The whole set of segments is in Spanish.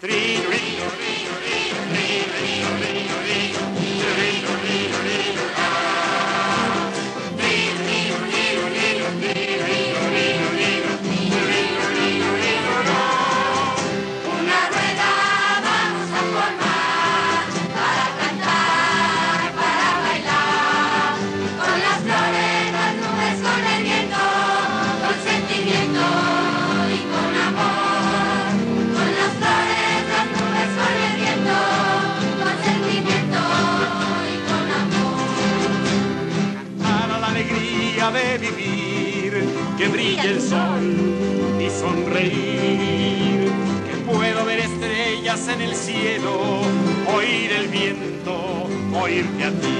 Three, three. De vivir, que brille el sol y sonreír, que puedo ver estrellas en el cielo, oír el viento, oírte a ti.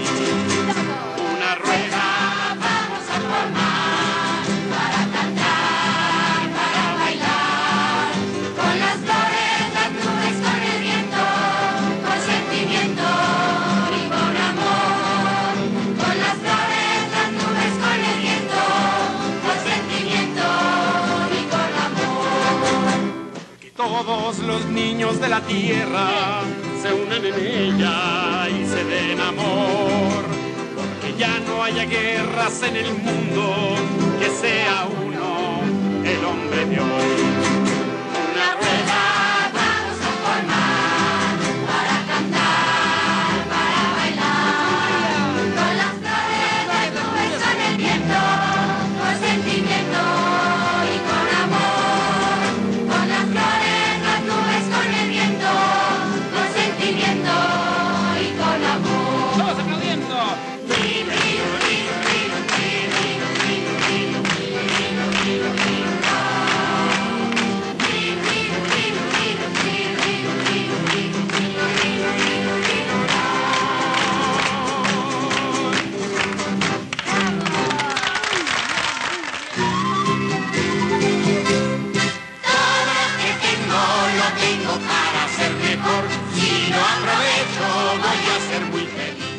Todos los niños de la tierra se unan en ella y se den amor, porque ya no haya guerras en el mundo, que sea uno el hombre de hoy. Yes, and we can.